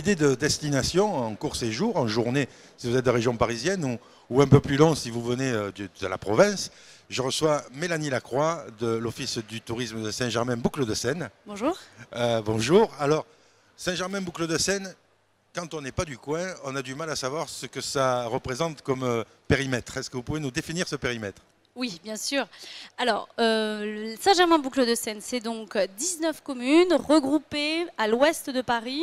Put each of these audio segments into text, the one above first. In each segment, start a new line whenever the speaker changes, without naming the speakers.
idée de destination en court séjour, en journée, si vous êtes de région parisienne, ou, ou un peu plus long si vous venez euh, de, de la province. Je reçois Mélanie Lacroix de l'Office du tourisme de Saint-Germain-Boucle de Seine.
Bonjour.
Euh, bonjour. Alors, Saint-Germain-Boucle de Seine, quand on n'est pas du coin, on a du mal à savoir ce que ça représente comme euh, périmètre. Est-ce que vous pouvez nous définir ce périmètre?
Oui, bien sûr. Alors, euh, Saint-Germain-Boucle de Seine, c'est donc 19 communes regroupées à l'ouest de Paris,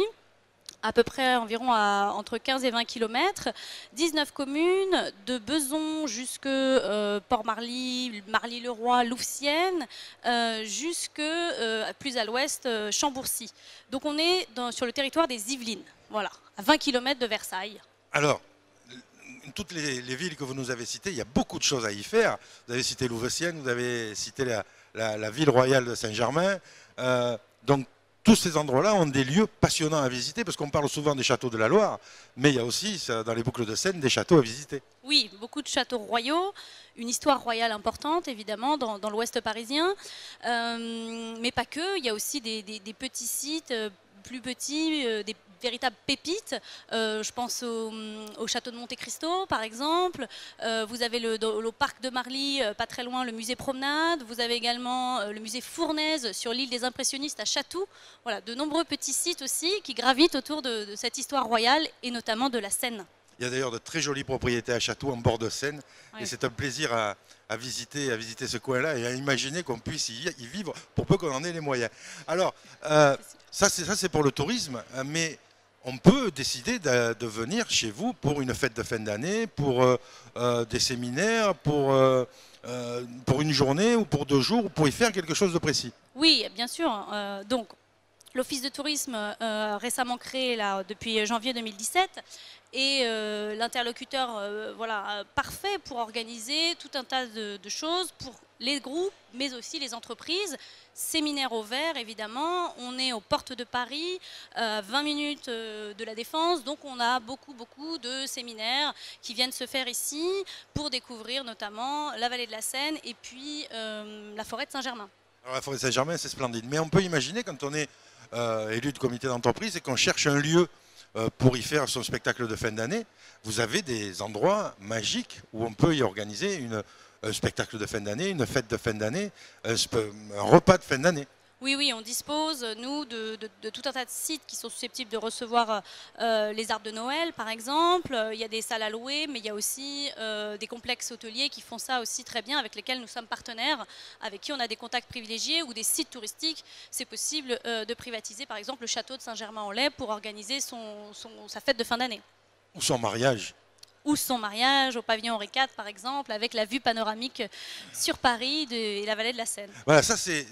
à peu près environ entre 15 et 20 km. 19 communes, de Beson jusque euh, Port-Marly, Marly-le-Roi, Louvciennes, euh, jusque euh, plus à l'ouest, euh, Chambourcy. Donc on est sur le territoire des Yvelines, voilà, à 20 km de Versailles.
Alors, toutes les, les villes que vous nous avez citées, il y a beaucoup de choses à y faire. Vous avez cité Louveciennes, vous avez cité la, la- la ville royale de Saint-Germain. Euh, donc, tous ces endroits-là ont des lieux passionnants à visiter, parce qu'on parle souvent des châteaux de la Loire, mais il y a aussi, dans les boucles de Seine, des châteaux à visiter.
Oui, beaucoup de châteaux royaux, une histoire royale importante évidemment dans, l'ouest parisien, Euh, mais pas que, il y a aussi des petits sites euh, plus petits, euh, des véritables pépites. Euh, je pense au, au château de Monte Cristo par exemple, Euh, vous avez le, parc de Marly, pas très loin, le musée Promenade, vous avez également le musée Fournaise sur l'île des impressionnistes à Chatou. Voilà, de nombreux petits sites aussi qui gravitent autour de- de cette histoire royale et notamment de la Seine.
Il y a d'ailleurs de très jolies propriétés à châteaux en bord de Seine, et c'est un plaisir à, à visiter, à visiter ce coin-là et à imaginer qu'on puisse y, vivre pour peu qu'on en ait les moyens. Alors, euh, ça c'est pour le tourisme, euh, mais on peut décider de, venir chez vous pour une fête de fin d'année, pour euh, euh, des séminaires, pour, pour une journée ou pour deux jours, ou pour y faire quelque chose de précis.
Oui, bien sûr. Euh, donc, l'Office de tourisme euh, récemment créé là, depuis janvier 2017 et euh, l'interlocuteur euh, voilà, parfait pour organiser tout un tas de, de choses pour les groupes, mais aussi les entreprises. Séminaire au vert, évidemment. On est aux portes de Paris, euh, 20 minutes de la Défense. Donc, on a beaucoup, beaucoup de séminaires qui viennent se faire ici pour découvrir notamment la vallée de la Seine et puis la forêt de Saint-Germain.
La forêt Saint-Germain, c'est splendide. Mais on peut imaginer quand on est élu de comité d'entreprise et qu'on cherche un lieu euh, pour y faire son spectacle de fin d'année, vous avez des endroits magiques où on peut y organiser un spectacle de fin d'année, une fête de fin d'année, un repas de fin d'année.
Oui, oui, on dispose, nous, de, de- de tout un tas de sites qui sont susceptibles de recevoir euh, les arbres de Noël, par exemple. Euh, Il y a des salles à louer, mais il y a aussi euh, des complexes hôteliers qui font ça aussi très bien, avec lesquels nous sommes partenaires, avec qui on a des contacts privilégiés ou des sites touristiques. C'est possible euh, de privatiser, par exemple, le château de Saint-Germain-en-Laye pour organiser son, son- sa fête de fin d'année.
Ou son mariage.
Ou son mariage au pavillon Henri IV, par exemple, avec la vue panoramique sur Paris de- et la vallée de la Seine.
Voilà, ça c'est-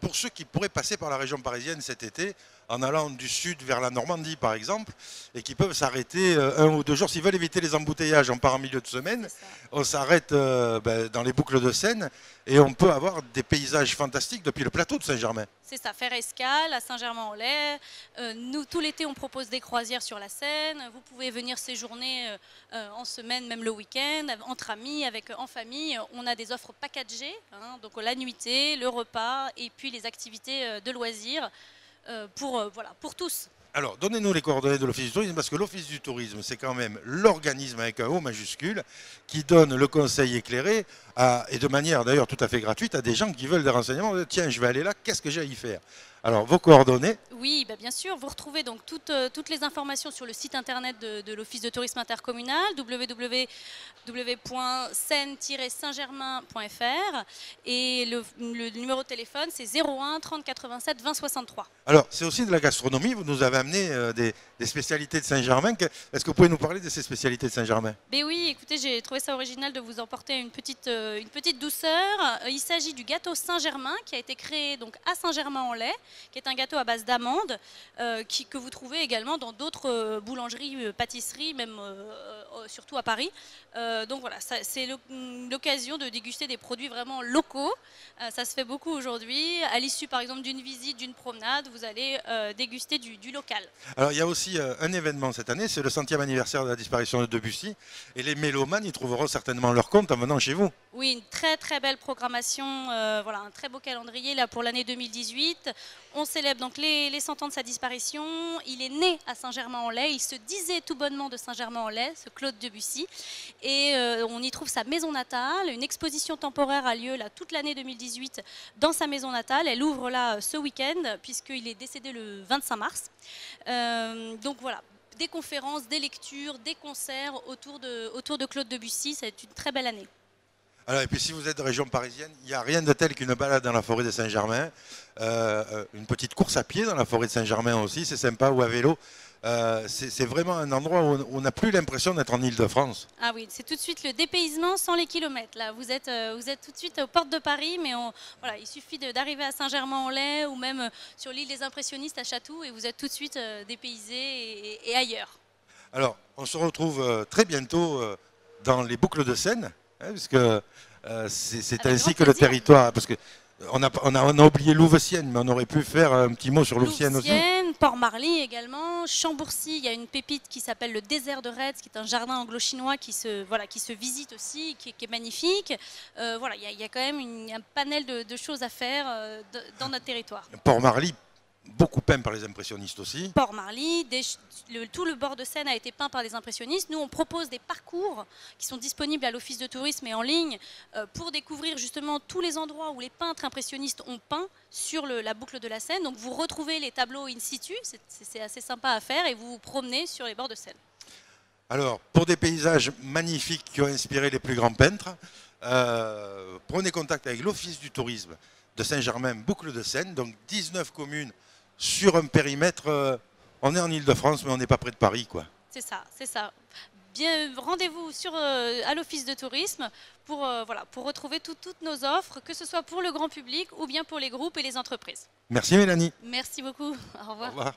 pour, ceux qui pourraient passer par la région parisienne cet été, en allant du sud vers la Normandie par exemple, et qui peuvent s'arrêter euh, un ou deux jours. S'ils veulent éviter les embouteillages, on part en milieu de semaine, on s'arrête euh, ben, dans les boucles de Seine et on peut avoir des paysages fantastiques depuis le plateau de Saint-Germain.
C'est ça, faire escale à Saint-Germain-en-Laye. Euh, nous, tout l'été, on propose des croisières sur la Seine. Vous pouvez venir séjourner euh, en semaine, même le week-end, entre amis, avec, en famille. On a des offres packagées, hein, donc la nuitée, le repas et puis les activités de loisirs pour, euh, voilà, pour tous.
Alors, donnez-nous les coordonnées de l'Office du tourisme, parce que l'Office du tourisme, c'est quand même l'organisme avec un O majuscule qui donne le conseil éclairé, et de manière d'ailleurs tout à fait gratuite, à des gens qui veulent des renseignements. Tiens, je vais aller là, qu'est-ce que j'ai à y faire? Alors, vos coordonnées,
Oui, bah, bien sûr. Vous retrouvez donc toutes, euh, toutes les informations sur le site internet de, de l'Office de tourisme intercommunal, www.seine-saint-germain.fr. Et le, le numéro de téléphone, c'est 01 30 87 20 63.
alors c'est aussi de la gastronomie, vous nous avez amené euh, des, des spécialités de Saint-Germain. Est-ce que vous pouvez nous parler de ces spécialités de Saint-Germain?
Ben oui, écoutez, j'ai trouvé ça original de vous emporter une petite, euh, une petite douceur. Il s'agit du gâteau Saint-Germain qui a été créé donc à Saint-Germain-en-Laye, qui est un gâteau à base d'amandes, euh, que vous trouvez également dans d'autres euh, boulangeries, euh, pâtisseries, même euh, surtout à Paris. Euh, donc voilà, c'est l'oc- l'occasion de déguster des produits vraiment locaux. Ça se fait beaucoup aujourd'hui. À l'issue, par exemple, d'une visite, d'une promenade, vous allez déguster du, du local.
Alors, il y a aussi un événement cette année, c'est le centième anniversaire de la disparition de Debussy. Et les mélomanes y trouveront certainement leur compte en venant chez vous.
Oui, une très très belle programmation, voilà, un très beau calendrier là pour l'année 2018. On célèbre donc les, les 100 ans de sa disparition. Il est né à Saint-Germain-en-Laye. Il se disait tout bonnement de Saint-Germain-en-Laye, Claude Debussy. Et euh, on y trouve sa maison natale. Une exposition temporaire a lieu là toute l'année 2018 dans sa maison natale. Elle ouvre là ce week-end puisqu'il est décédé le 25 mars. Euh, donc voilà, des conférences, des lectures, des concerts autour de, autour de Claude Debussy. C'est une très belle année.
Alors, et puis si vous êtes de région parisienne, il n'y a rien de tel qu'une balade dans la forêt de Saint-Germain. Euh, euh, une petite course à pied dans la forêt de Saint-Germain aussi, c'est sympa, ou à vélo. Euh, c'est vraiment un endroit où on n'a plus l'impression d'être en Ile-de-France.
Ah oui, c'est tout de suite le dépaysement sans les kilomètres. Là, vous êtes, euh, vous êtes tout de suite aux portes de Paris, mais on, voilà, il suffit d'arriver à Saint-Germain-en-Laye ou même sur l'île des Impressionnistes à Chatou et vous êtes tout de suite euh, dépaysé et, et ailleurs.
Alors, on se retrouve très bientôt dans les boucles de Seine, parce que euh, c'est
Avec
ainsi que le territoire, parce que on a, on a, on a oublié Louveciennes, mais on aurait pu faire un petit mot sur Louveciennes aussi.
Port-Marly également, Chambourcy, il y a une pépite qui s'appelle le désert de Retz, qui est un jardin anglo-chinois qui se, voilà, qui se visite aussi, qui, est- qui est magnifique. Euh, voilà, il y, a- il y a quand même une- un panel de, de choses à faire euh, de- dans notre territoire.
Port-Marly, beaucoup peint par les impressionnistes aussi.
Des ch- le- tout le bord de Seine a été peint par des impressionnistes. Nous, on propose des parcours qui sont disponibles à l'Office de tourisme et en ligne euh, pour découvrir justement tous les endroits où les peintres impressionnistes ont peint sur le- la boucle de la Seine. Donc vous retrouvez les tableaux in situ, c'est assez sympa à faire et vous vous promenez sur les bords de Seine.
Alors, pour des paysages magnifiques qui ont inspiré les plus grands peintres, euh, prenez contact avec l'Office du tourisme de Saint-Germain, boucle de Seine, donc 19 communes sur un périmètre. euh, on est en Ile-de-France, mais on n'est pas près de Paris, quoi.
C'est ça, c'est ça. Bien, rendez-vous sur euh, à l'office de tourisme pour euh, voilà pour retrouver tout- toutes nos offres, que ce soit pour le grand public ou bien pour les groupes et les entreprises.
Merci Mélanie.
Merci beaucoup. Au revoir.
Au revoir.